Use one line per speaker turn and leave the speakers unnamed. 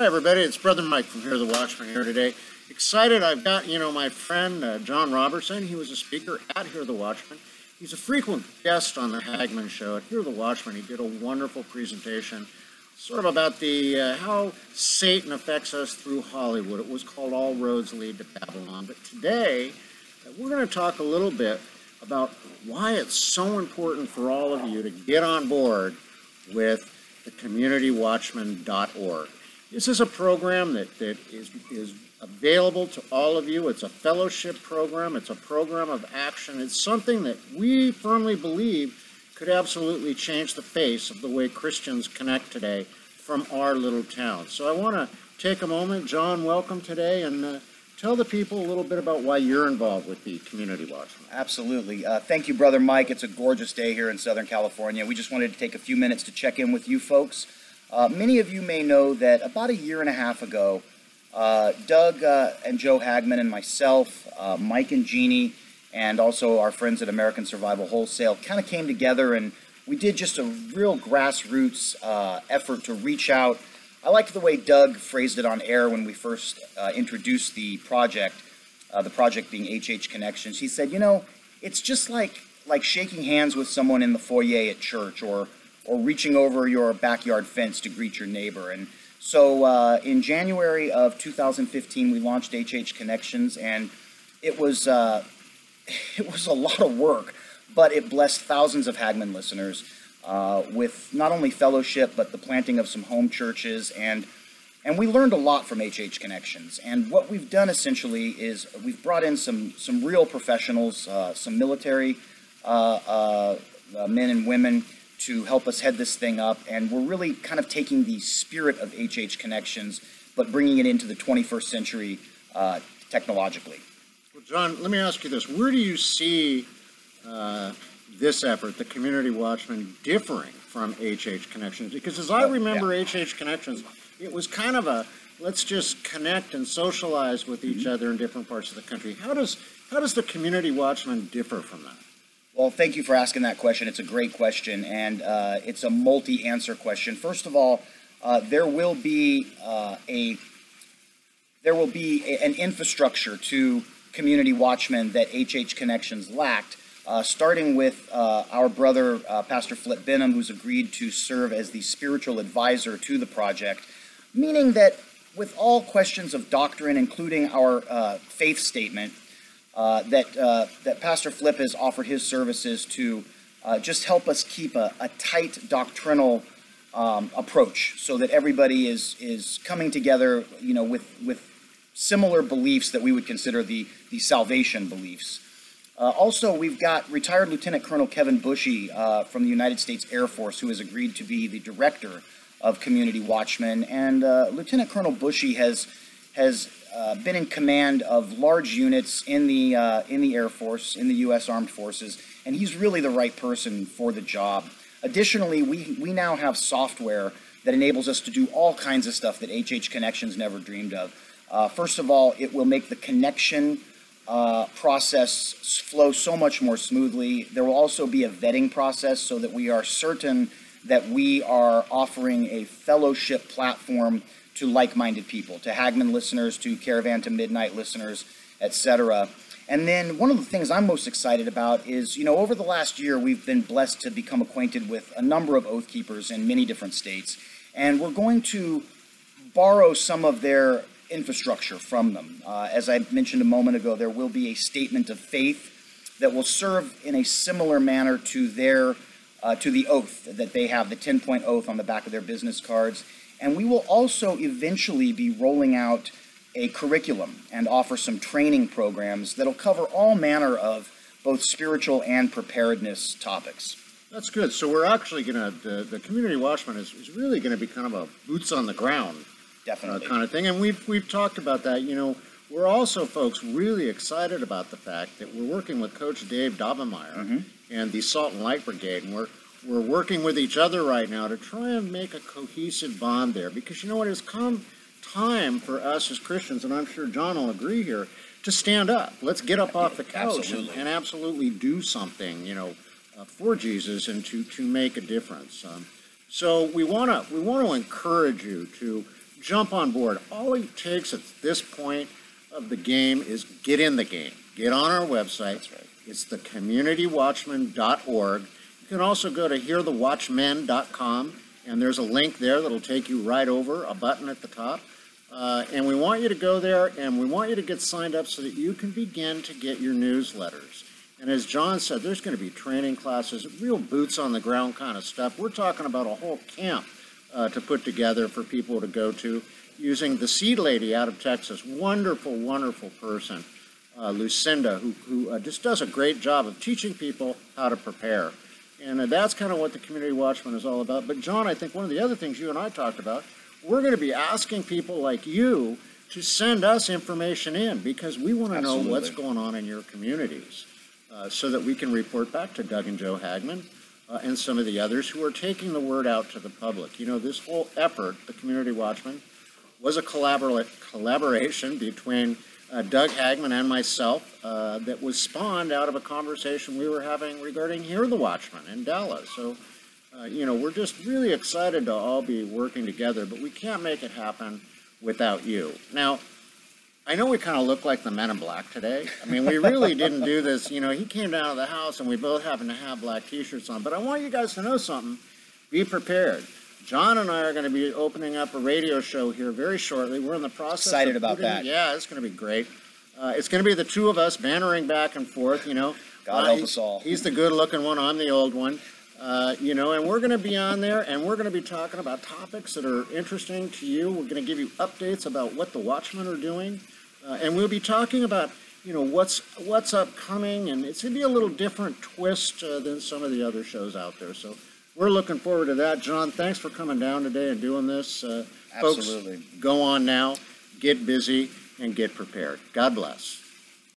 Hi, everybody. It's Brother Mike from Hear the Watchmen here today. Excited. I've got, you know, my friend uh, Jon Robberson. He was a speaker at Hear the Watchmen. He's a frequent guest on the Hagmann Show at Hear the Watchmen. He did a wonderful presentation, sort of about the uh, how Satan affects us through Hollywood. It was called All Roads Lead to Babylon. But today, uh, we're going to talk a little bit about why it's so important for all of you to get on board with the communitywatchmen.org. This is a program that, that is, is available to all of you. It's a fellowship program. It's a program of action. It's something that we firmly believe could absolutely change the face of the way Christians connect today from our little town. So I want to take a moment. Jon, welcome today, and uh, tell the people a little bit about why you're involved with the Community Watch.
Absolutely. Uh, thank you, Brother Mike. It's a gorgeous day here in Southern California. We just wanted to take a few minutes to check in with you folks. Uh, many of you may know that about a year and a half ago, uh, Doug uh, and Joe Hagmann and myself, uh, Mike and Jeannie, and also our friends at American Survival Wholesale kind of came together and we did just a real grassroots uh, effort to reach out. I liked the way Doug phrased it on air when we first uh, introduced the project, the project being HH Connections. He said, you know, it's just like like shaking hands with someone in the foyer at church or or reaching over your backyard fence to greet your neighbor. And so uh, in January of 2015, we launched HH Connections, and it was uh, it was a lot of work, but it blessed thousands of Hagmann listeners uh, with not only fellowship but the planting of some home churches and. And we learned a lot from HH Connections. And what we've done essentially is we've brought in some, some real professionals, uh, some military uh, uh, men and women to help us head this thing up. And we're really kind of taking the spirit of HH Connections, but bringing it into the 21st century uh, technologically.
Well, Jon, let me ask you this. Where do you see uh, this effort, the Community Watchmen, differing from HH Connections? Because as I remember yeah. HH Connections, it was kind of a let's just connect and socialize with each mm-hmm. other in different parts of the country. How does how does the Community Watchmen differ from that?
Well, thank you for asking that question. It's a great question, and uh, it's a multi-answer question. First of all, uh, there will be uh, a there will be a, an infrastructure to community watchmen that HH Connections lacked. Uh, starting with uh, our brother, uh, Pastor Flip Benham, who's agreed to serve as the spiritual advisor to the project, meaning that with all questions of doctrine, including our faith statement, that, uh, that Pastor Flip has offered his services to uh, just help us keep a, a tight doctrinal um, approach so that everybody is, is coming together, you know, with, with similar beliefs that we would consider the, the salvation beliefs. Uh, also, we've got retired Lieutenant Colonel Kevin Bushy uh, from the United States Air Force, who has agreed to be the director of Community Watchmen. And uh, Lieutenant Colonel Bushy has has uh, been in command of large units in the uh, in the Air Force, in the U.S. Armed Forces, and he's really the right person for the job. Additionally, we we now have software that enables us to do all kinds of stuff that HH Connections never dreamed of. Uh, first of all, it will make the connection uh, process flow so much more smoothly. There will also be a vetting process so that we are certain that we are offering a fellowship platform to like-minded people, to Hagmann listeners, to Caravan to Midnight listeners, etc. And then one of the things I'm most excited about is, you know, over the last year, we've been blessed to become acquainted with a number of Oath Keepers in many different states. And we're going to borrow some of their infrastructure from them. Uh, as I mentioned a moment ago, there will be a statement of faith that will serve in a similar manner to their uh, to the oath that they have, the 10 point oath on the back of their business cards. And we will also eventually be rolling out a curriculum and offer some training programs that'll cover all manner of both spiritual and preparedness topics.
That's good. So we're actually going to, the, the community watchmen is, is really going to be kind of a boots on the ground uh,
Definitely.
Uh, kind of thing. And we've, we've talked about that. You know, we're also, folks, really excited about the fact that we're working with Coach Dave Daubenmire mm-hmm. And the Salt and Light Brigade, and we're we're working with each other right now to try and make a cohesive bond there because you know what it's come time for us as christians and i'm sure jon will agree here to stand up let's get up off the couch
absolutely.
And, and, absolutely do something you know uh, for jesus and to to make a difference um, so we want to we want to encourage you to jump on board. All it takes at this point of the game is get in the game. Get on our website.
Right.
It's the communitywatchmen.org. You can also go to hearthewatchmen.com, and there's a link there that'll take you right over, a button at the top. Uh, and we want you to go there, and we want you to get signed up so that you can begin to get your newsletters. And as Jon said, there's going to be training classes, real boots on the ground kind of stuff. We're talking about a whole camp uh, to put together for people to go to using the Seed Lady out of Texas. Wonderful, wonderful person, uh, Lucinda, who, who uh, just does a great job of teaching people how to prepare. And uh, that's kind of what the Community Watchmen is all about. But, Jon, I think one of the other things you and I talked about, we're going to be asking people like you to send us information in because we want to know what's going on in your communities uh, so that we can report back to Doug and Joe Hagmann uh, and some of the others who are taking the word out to the public. You know, this whole effort, the Community Watchmen, was a collabora- collaboration between uh, Doug Hagmann and myself uh, that was spawned out of a conversation we were having regarding Hear the Watchmen in Dallas. So, uh, you know, we're just really excited to all be working together, but we can't make it happen without you. Now, I know we kind of look like the men in black today. I mean, we really didn't do this. You know, he came down to the house and we both happened to have black t-shirts on. But I want you guys to know something. Be prepared. Jon and I are going to be opening up a radio show here very shortly. We're in the process.
Excited about
putting-
that.
Yeah, it's going to be great. Uh, it's going to be the two of us bantering back and forth. You know,
God
Uh,
help us all.
He's the good-looking one. I'm the old one. Uh, you know, and we're going to be on there, and we're going to be talking about topics that are interesting to you. We're going to give you updates about what the Watchmen are doing, uh, and we'll be talking about you know what's what's upcoming, and it's going to be a little different twist uh, than some of the other shows out there. So we're looking forward to that. Jon, thanks for coming down today and doing this. Uh,
Absolutely.
Folks, go on now, get busy, and get prepared. God bless.